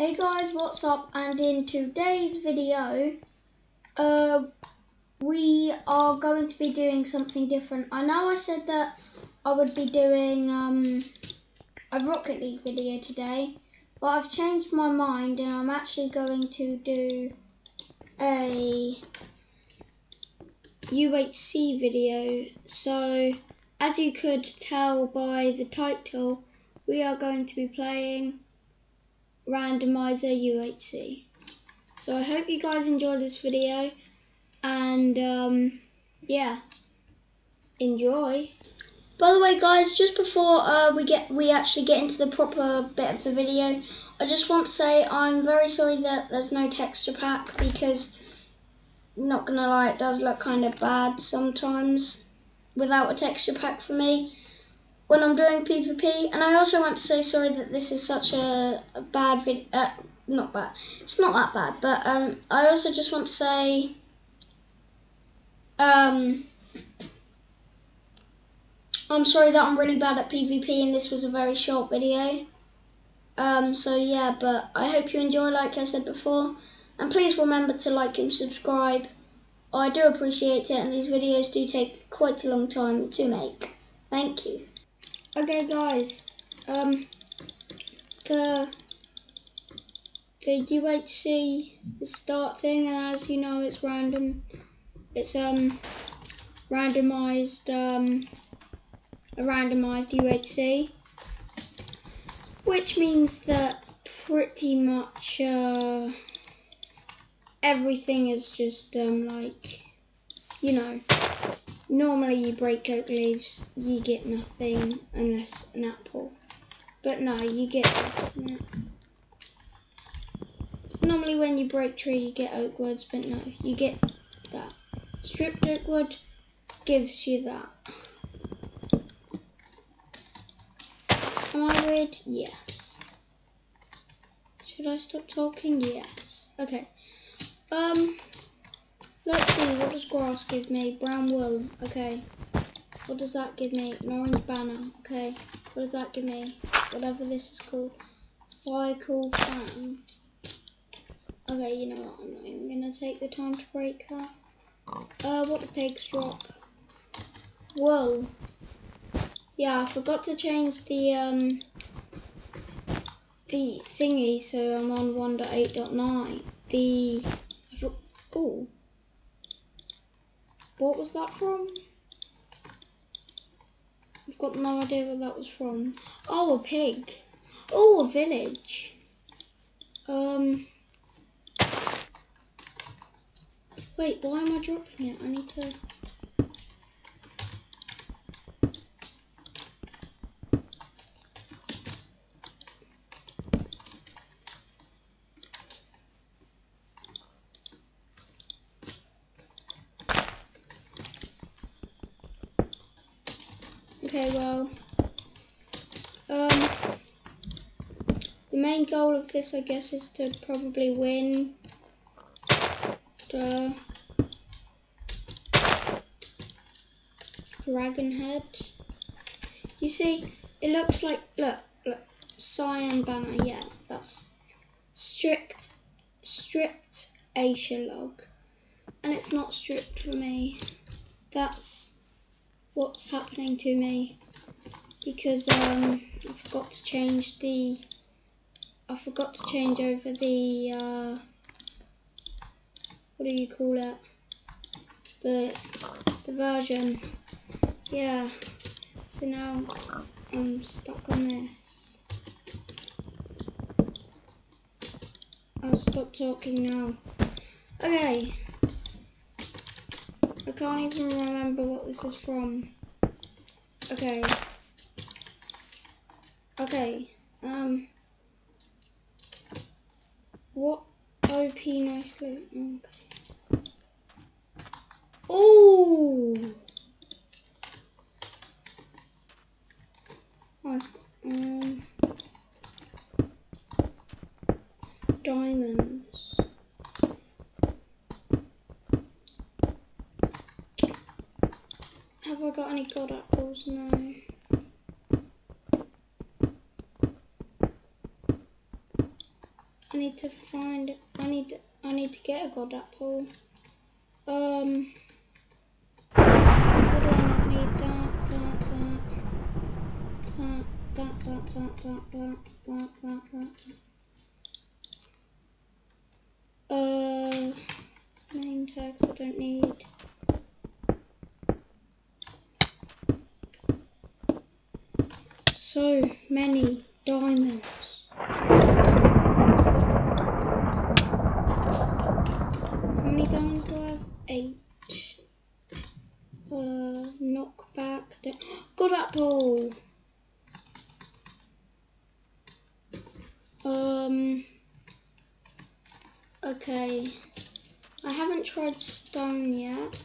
Hey guys, what's up? And in today's video, uh, we are going to be doing something different. I know I said that I would be doing um, a Rocket League video today, but I've changed my mind and I'm actually going to do a UHC video. So, as you could tell by the title, we are going to be playing randomizer UHC. So I hope you guys enjoy this video and um, yeah, enjoy. By the way guys, just before uh, we get we actually get into the proper bit of the video, I just want to say I'm very sorry that there's no texture pack because not gonna lie, it does look kind of bad sometimes without a texture pack for me when I'm doing PvP. And I also want to say sorry that this is such a, a bad video. Uh, not bad. It's not that bad. But um, I also just want to say um, I'm sorry that I'm really bad at PvP and this was a very short video. Um, so yeah, but I hope you enjoy like I said before. And please remember to like and subscribe. I do appreciate it and these videos do take quite a long time to make. Thank you. Okay, guys. Um, the the UHC is starting, and as you know, it's random. It's um randomized um a randomized UHC, which means that pretty much uh, everything is just um like you know Normally you break oak leaves, you get nothing unless an apple. But no, you get Normally when you break tree you get oak woods, but no, you get that. Stripped oak wood gives you that. Am I weird? Yes. Should I stop talking? Yes. Okay. Um Let's see, what does grass give me? Brown wool, okay. What does that give me? An orange banner, okay. What does that give me? Whatever this is called. Cycle fan. Okay, you know what, I'm not even gonna take the time to break that. Uh, what do pigs drop? Whoa. Yeah, I forgot to change the, um, the thingy, so I'm on 1.8.9. The, oh, what was that from? I've got no idea where that was from. Oh, a pig. Oh, a village. Um. Wait, why am I dropping it? I need to... Okay, well, um, the main goal of this, I guess, is to probably win the Dragon Head. You see, it looks like, look, look, Cyan Banner, yeah, that's strict, stripped acacia log. And it's not stripped for me. That's what's happening to me because um, I forgot to change the I forgot to change over the uh, what do you call it? The the version. Yeah. So now I'm stuck on this. I'll stop talking now. Okay I can't even remember what this is from. Okay. Okay. Um. What OP nicely? Okay. Oh. Um. Diamonds. Have I got any god apples? No. I need to find. I need. I need to get a god apple. Um. What do I not need? That. That. That. That. That. That. That. That. That. That. That. that. Uh. Name tags. I don't need. So many diamonds. How many diamonds do I have? Eight. Uh, knockback. God apple. Um. Okay. I haven't tried stone yet.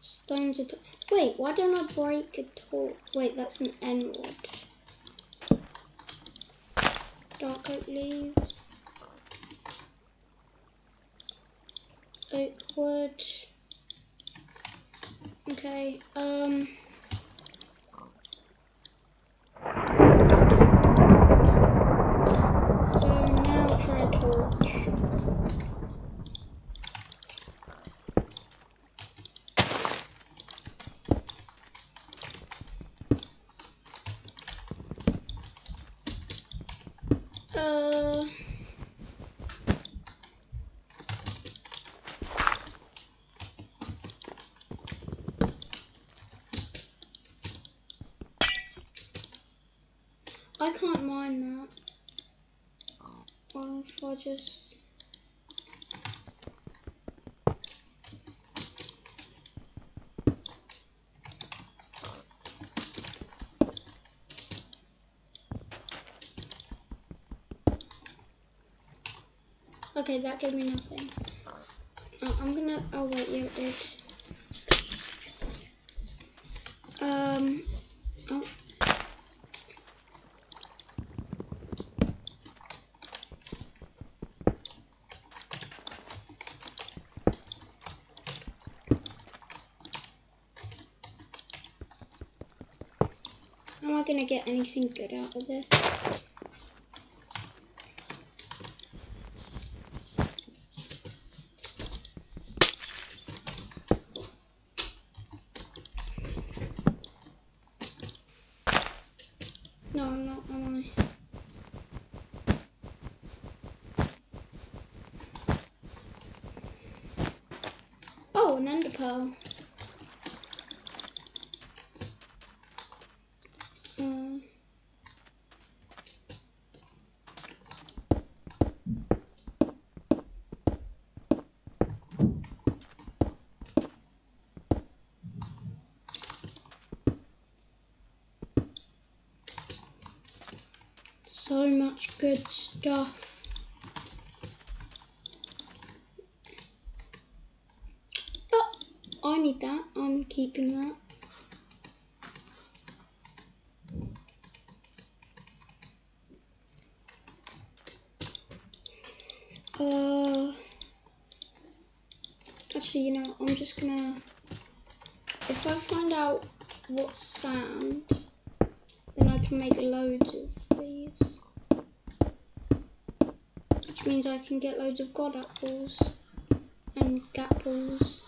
Stones are. Wait, why don't I break a torch? Wait, that's an emerald. Dark oak leaves. Oak wood. Okay, um. So now try a torch. Uh. I can't mine that. Well, if I just. Okay, that gave me nothing. Oh, I'm gonna. Oh wait, yeah, it did. Um. Oh. Am I gonna get anything good out of this? No, I'm not, am I? Oh, an ender pearl. Uh, so much good stuff. Oh, I need that. I'm keeping that. Uh, actually, you know, I'm just gonna. If I find out what sand, then I can make loads of these. Which means I can get loads of god apples and gapples,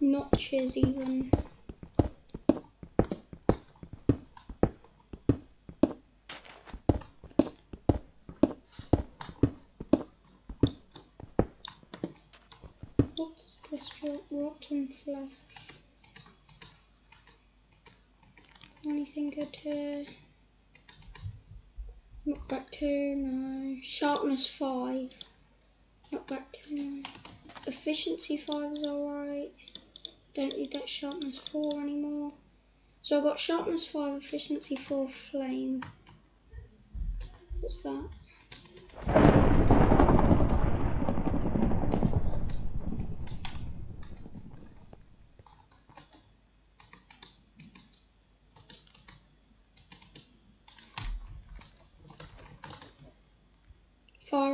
notches even. What's this rotten flesh? Anything good here? Knockback 2, no. Sharpness 5. Knockback 2, no. Efficiency 5 is alright. Don't need that sharpness 4 anymore. So I've got sharpness 5, efficiency 4, flame. What's that?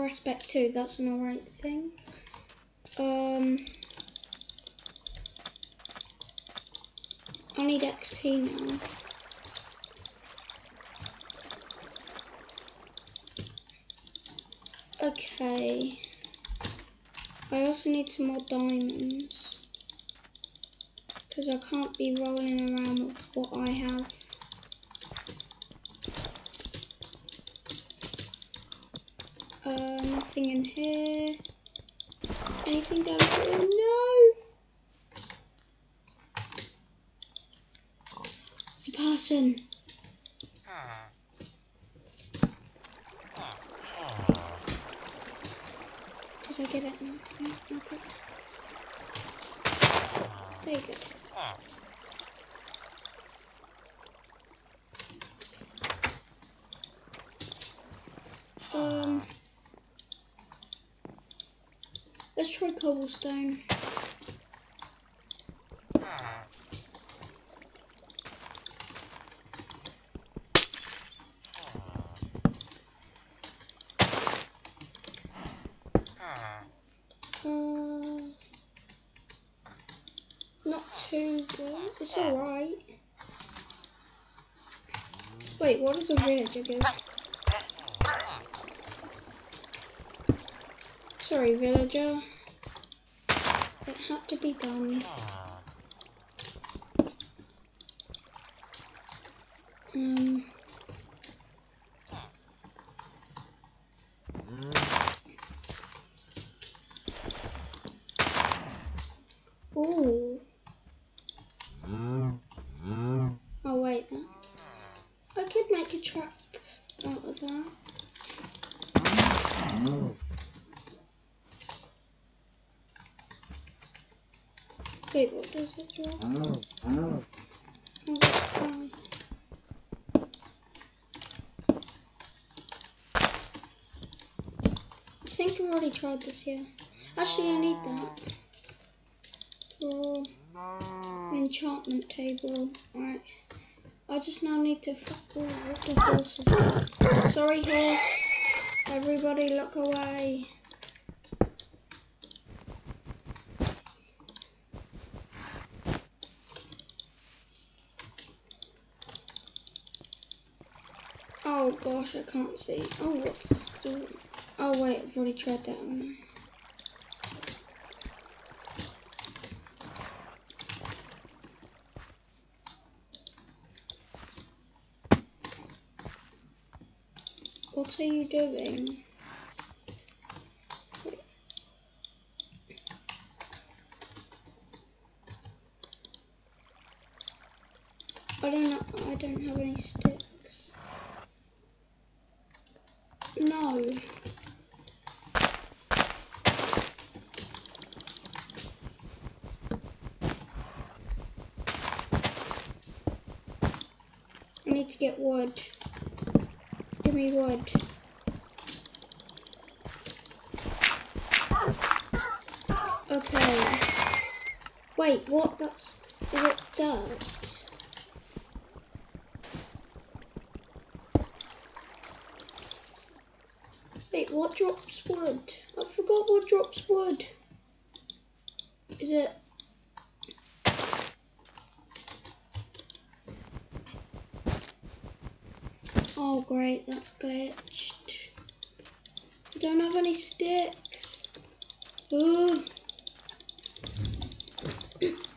aspect too, that's an alright thing. Um, I need XP now. Okay. I also need some more diamonds. Because I can't be rolling around with what I have. Nothing in here. Anything down here? No! It's a person. Did I get it? No, no, okay. There you go. Let's try cobblestone. Uh, not too good. It's alright. Wait, what is a villager give? Sorry, villager. It had to be done. Um. Ooh. Oh wait, that. I could make a trap out of that. Wait, what does it drop? Oh, that's fine. I think I've already tried this here. Actually, I need that for an enchantment table. Right. I just now need to. The horse is that? Sorry, horse. Everybody, look away. Oh gosh, I can't see. Oh, what's this? Oh wait, I've already tried that one. What are you doing? I don't know. I don't have any sticks. No. I need to get wood. Give me wood. Okay. Wait, what? That's. Is it dirt? Wait, what drops wood? I forgot what drops wood. Is it. Oh great, that's glitched. I don't have any sticks. Ooh.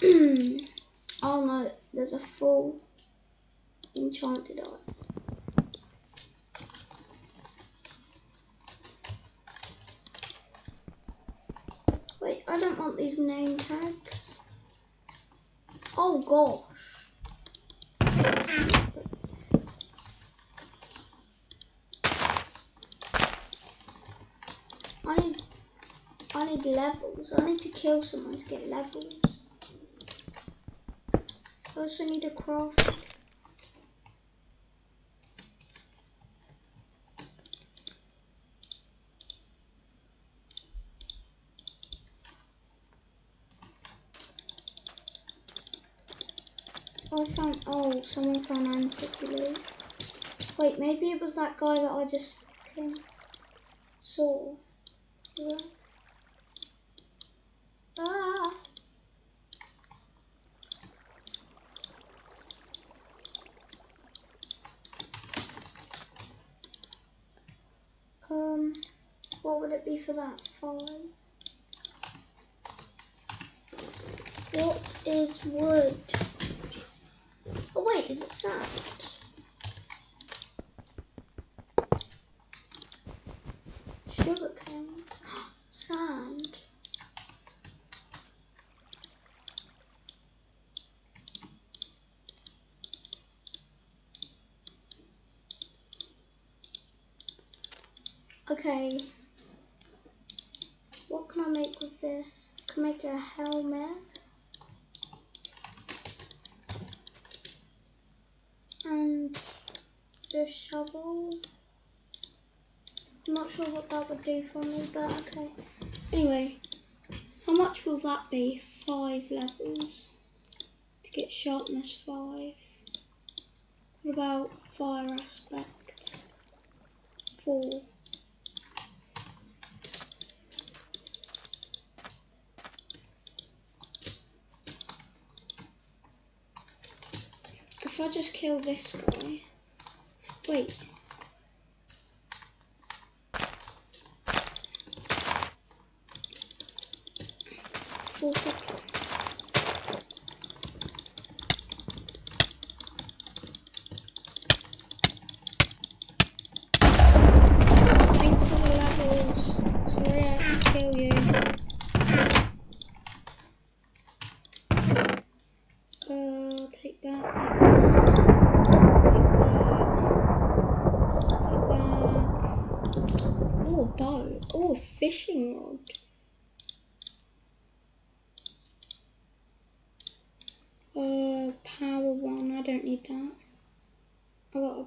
oh no, there's a full enchanted eye. Wait, I don't want these name tags. Oh gosh. I need, I need levels. I need to kill someone to get levels. I also need a craft. I found, oh, someone found loot. Wait, maybe it was that guy that I just came, saw. Yeah. Ah. Um, What would it be for that? Five. What is wood? Oh wait, is it sand? Sugarcane. Sand. Okay. What can I make with this? I can make a helmet. And the shovel. I'm not sure what that would do for me, but okay. Anyway, how much will that be? Five levels. To get sharpness five. What about fire aspect? Four. If I just kill this guy. Wait. Four seconds. Thanks for the levels. Sorry I had to kill you. Uh, take that, take that. Take that. Take that. Oh, a bow. Oh, a fishing rod. Uh, power one. I don't need that. I got a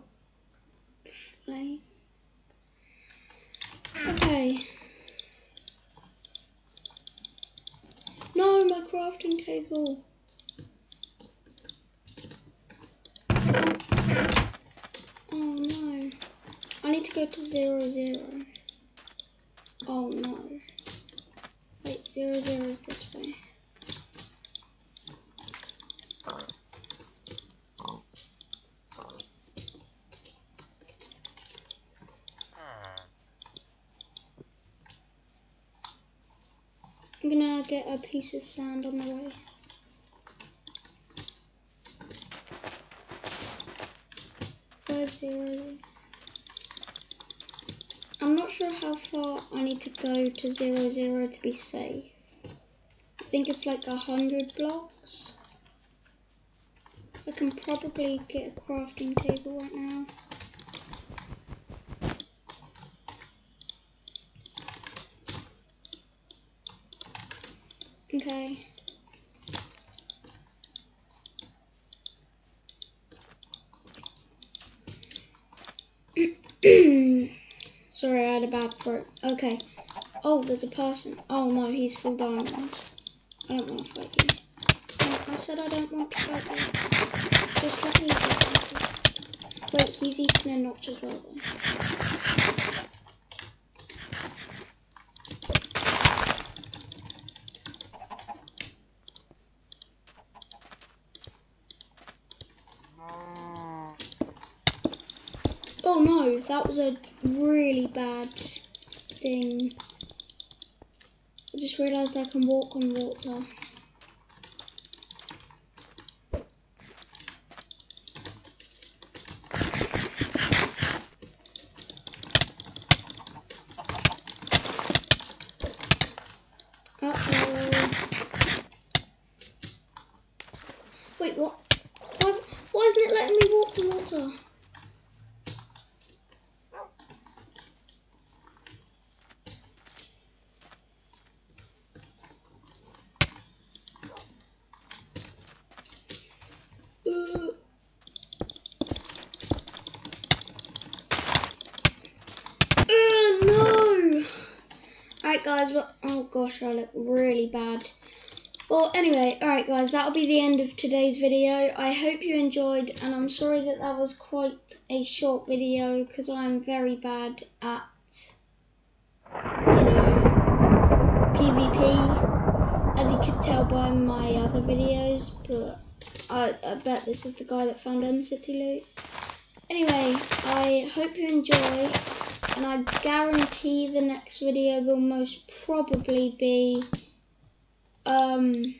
flame. Okay. No, my table. Oh no. I need to go to zero zero. Oh no. Wait, zero zero is this way. I'm gonna get a piece of sand on the way. Where's zero? I'm not sure how far I need to go to zero zero to be safe. I think it's like a hundred blocks. I can probably get a crafting table right now. Okay. Sorry, I had a bad throat. Okay. Oh, there's a person. Oh no, he's full diamond. I don't want to fight you. I said I don't want to fight you. Just let me. Wait, he's eating a notch as well then. Oh no, that was a really bad thing. I just realised I can walk on water. Wait, what? Why, why isn't it letting me walk on water? Uh. Uh, no! Alright guys, well, oh gosh, I look really bad. Well, anyway, alright guys, that'll be the end of today's video. I hope you enjoyed, and I'm sorry that that was quite a short video, because I'm very bad at, you know, PvP, as you could tell by my other videos, but I, I bet this is the guy that found End City loot. Anyway, I hope you enjoy, and I guarantee the next video will most probably be um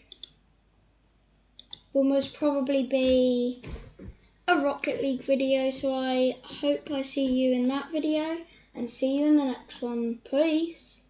will most probably be a Rocket League video so I hope I see you in that video and see you in the next one. Peace.